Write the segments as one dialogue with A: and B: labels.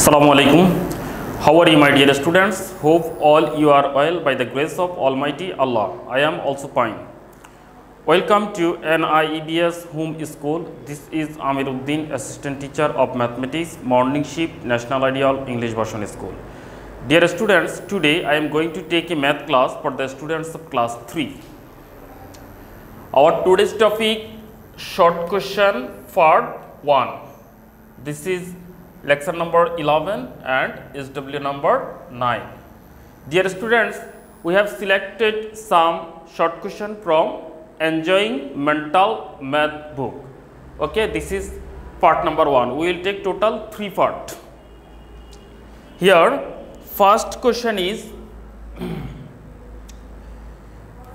A: Assalamu alaikum. How are you, my dear students? Hope all you are well by the grace of Almighty Allah. I am also fine. Welcome to NIEVS Home School. This is Amiruddin, Assistant Teacher of Mathematics, Morning Shift, National Ideal English Version School. Dear students, today I am going to take a math class for the students of class 3. Our today's topic short question part 1. This is lecture number 11 and SW number 9. Dear students, we have selected some short question from Enjoying Mental Math book. Okay, this is part number 1. We will take total 3 part. Here, first question is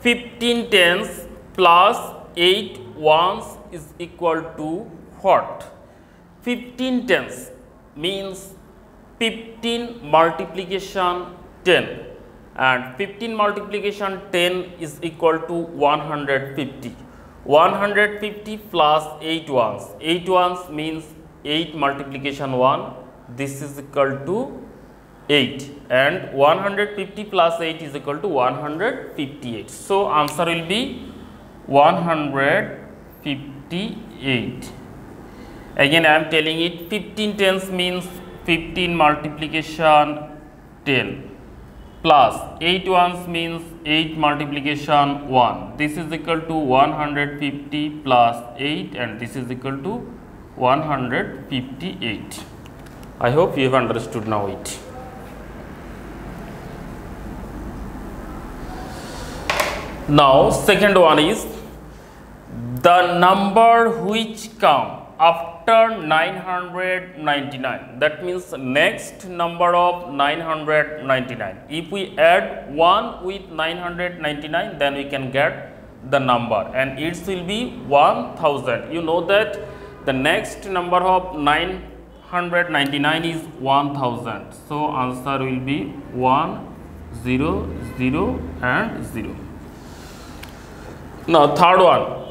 A: 15 tens plus 8 ones is equal to what? 15 tens means 15 multiplication 10 and 15 multiplication 10 is equal to 150 150 plus 8 ones. 8 ones means 8 multiplication 1 this is equal to 8 and 150 plus 8 is equal to 158 so answer will be 158 again I am telling it 15 tens means 15 multiplication 10 plus 8 ones means 8 multiplication 1 this is equal to 150 plus 8 and this is equal to 158 I hope you have understood now it. Now second one is the number which come after 999 that means next number of 999 if we add 1 with 999 then we can get the number. And it will be 1000 you know that the next number of 999 is 1000 so answer will be 1 0 0 and 0 now third one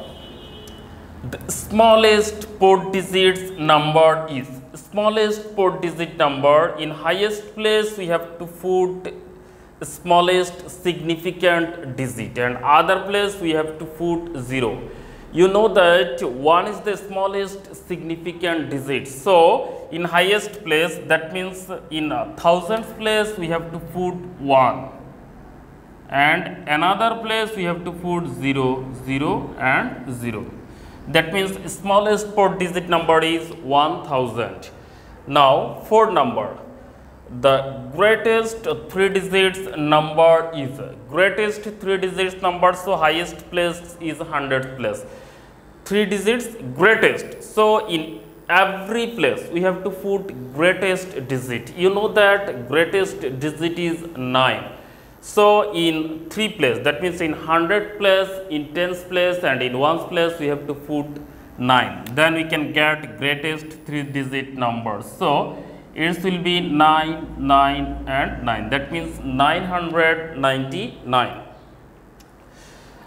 A: the smallest four digits number is smallest four digit number in highest place we have to put smallest significant digit and other place we have to put 0 you know that 1 is the smallest significant digit so in highest place that means in thousands place we have to put 1 and another place we have to put 0 0 and 0 that means smallest four digit number is 1000 now 4 number. The greatest three digits number is greatest three digits number so highest place is 100 place. Three digits greatest. So in every place we have to put greatest digit. You know that greatest digit is 9 so in three place that means in hundred place, in tens place and in ones place we have to put 9. Then we can get greatest three digit number. So it will be 9, 9 and 9 that means 999.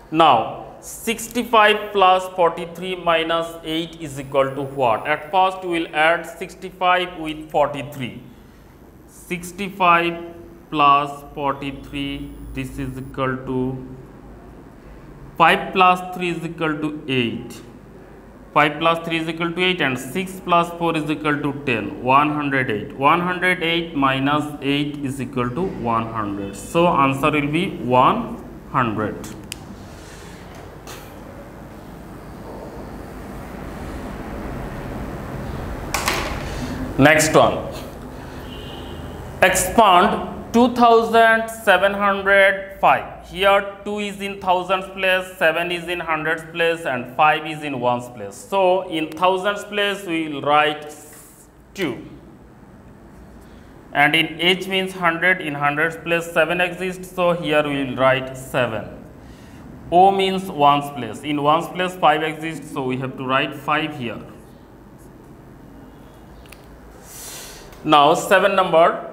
A: Now 65 plus 43 minus 8 is equal to what? At first we will add 65 with 43. 65 plus 43 this is equal to 5 plus 3 is equal to 8 5 plus 3 is equal to 8 and 6 plus 4 is equal to 10 108 108 minus 8 is equal to 100 so answer will be 100 next one. Expand 2705 here 2 is in thousands place 7 is in hundreds place and 5 is in ones place. So in thousands place we will write 2 and in h means 100 in hundreds place 7 exists so here we will write 7 o means ones place. In ones place 5 exists so we have to write 5 here. Now 7 number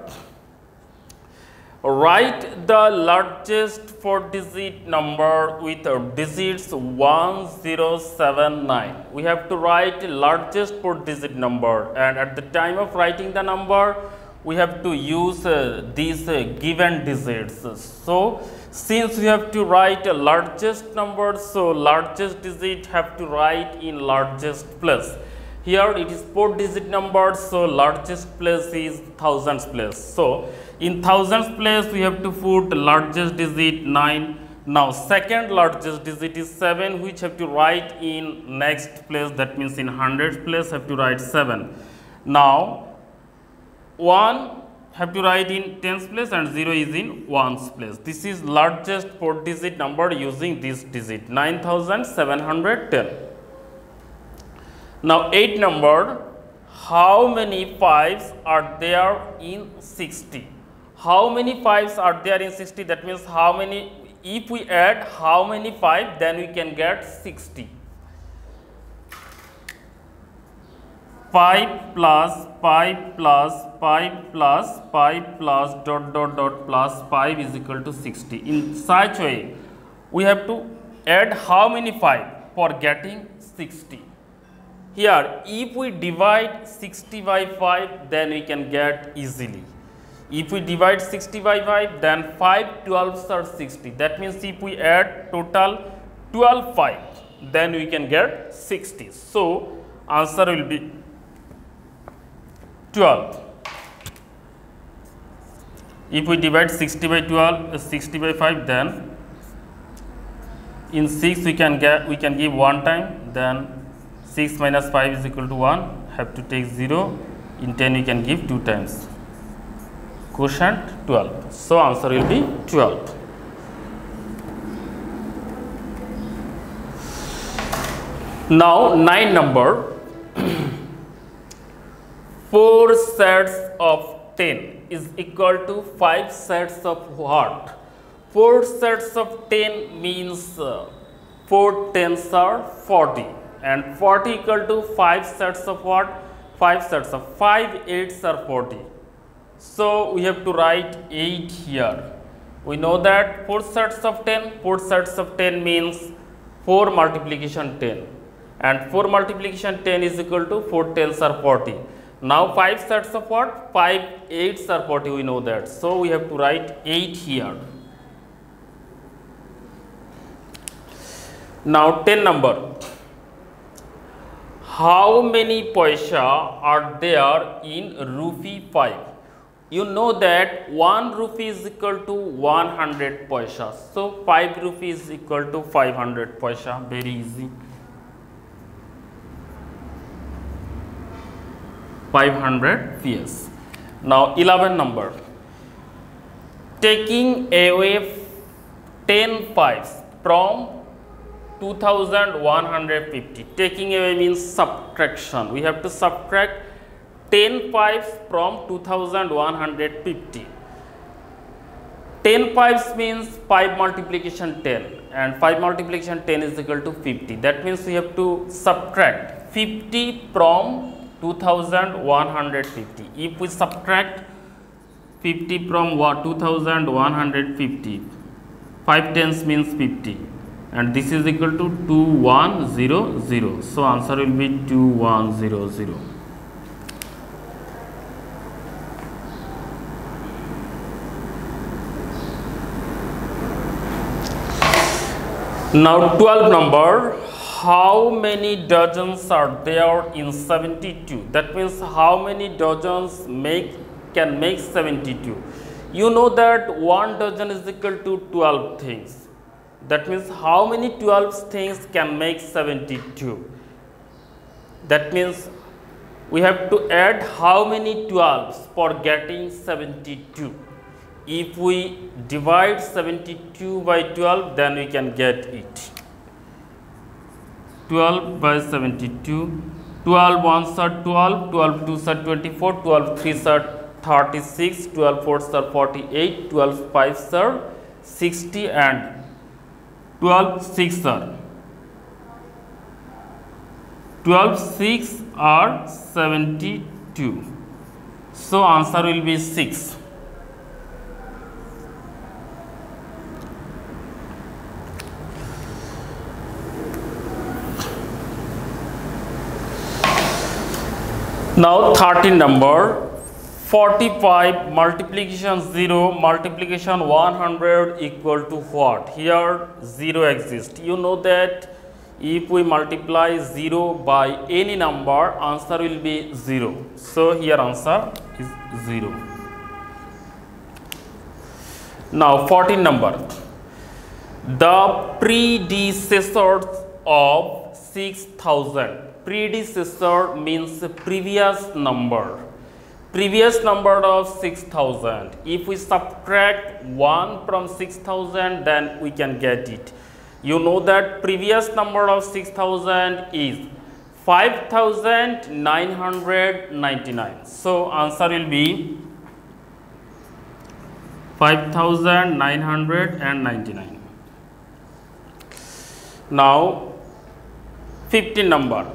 A: write the largest four digit number with digits 1079 we have to write largest four digit number and at the time of writing the number we have to use uh, these uh, given digits. So, since we have to write a largest number, so largest digit have to write in largest place. Here it is 4 digit number, so largest place is thousands place. So, in thousands place we have to put largest digit 9. Now, second largest digit is 7 which have to write in next place that means in hundreds place have to write 7. Now, 1 have to write in tens place and 0 is in ones place. This is largest 4 digit number using this digit 9710. Now 8 number how many 5s are there in 60? How many 5s are there in 60 that means how many if we add how many 5 then we can get 60. 5 plus 5 plus 5 plus 5 plus dot dot dot plus 5 is equal to 60. In such way, we have to add how many 5 for getting 60. Here, if we divide 60 by 5, then we can get easily. If we divide 60 by 5, then 5 12s are 60. That means if we add total 12 5, then we can get 60. So, answer will be 12. If we divide 60 by 12, uh, 60 by 5, then in 6 we can get we can give one time, then 6 minus 5 is equal to 1, have to take 0, in 10 we can give 2 times. Quotient 12. So, answer will be 12. Now, 9 number 4 sets of 10 is equal to 5 sets of what? 4 sets of 10 means uh, 4 tens are 40 and 40 equal to 5 sets of what? 5 sets of 5 8s are 40. So, we have to write 8 here. We know that 4 sets of 10, 4 sets of 10 means 4 multiplication 10 and 4 multiplication 10 is equal to 4 tens are 40. Now 5 sets of what? 5 8s are 40 we know that. So we have to write 8 here. Now 10 number. How many paisa are there in rupee 5? You know that 1 rupee is equal to 100 paisa. So 5 rupee is equal to 500 paisa. Very easy. 500 PS. Now 11 number. Taking away 10 fives from 2150. Taking away means subtraction. We have to subtract 10 fives from 2150. 10 fives means 5 multiplication 10 and 5 multiplication 10 is equal to 50. That means we have to subtract 50 from 2150 if we subtract 50 from what? 2150 5 tens means 50 and this is equal to 2100 so answer will be 2100 now 12 number how many dozens are there in 72 that means how many dozens make can make 72 you know that one dozen is equal to 12 things. That means how many 12 things can make 72 that means we have to add how many 12s for getting 72 if we divide 72 by 12 then we can get it. 12 by 72 12 ones are 12 12 twos are 24 12 threes are 36 12 fours are 48 12 fives are 60 and 12 6 are 12 6 are 72 so answer will be 6 Now 13 number 45 multiplication 0 multiplication 100 equal to what? Here 0 exists you know that if we multiply 0 by any number answer will be 0 so here answer is 0 now 14 number. The predecessors of 6000 predecessor means previous number. Previous number of 6000 if we subtract 1 from 6000 then we can get it. You know that previous number of 6000 is 5999 so answer will be 5999 now 15 number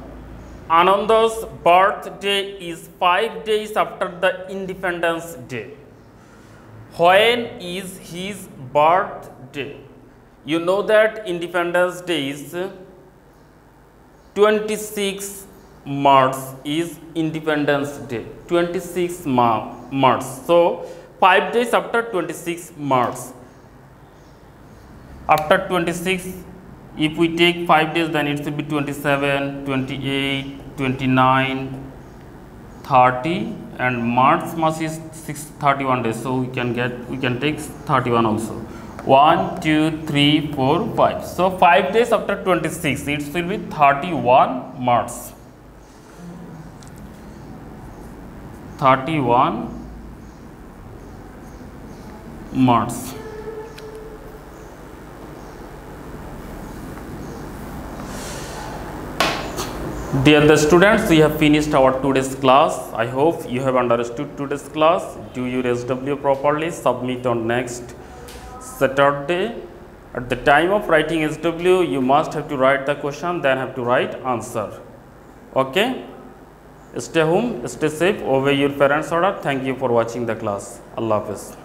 A: Ananda's birthday is five days after the Independence Day. When is his birthday? You know that Independence Day is 26 March is Independence Day. 26 March. So, five days after 26 March. After 26 if we take 5 days then it should be 27 28 29 30 and March month is 6 31 days. So we can get we can take 31 also. 1 2 3 4 5 so 5 days after 26 it will be 31 March. 31 March Dear the students, we have finished our today's class. I hope you have understood today's class. Do your SW properly, submit on next Saturday. At the time of writing SW, you must have to write the question, then have to write answer. Okay? Stay home, stay safe, obey your parents' order. Thank you for watching the class. Allah Hafiz.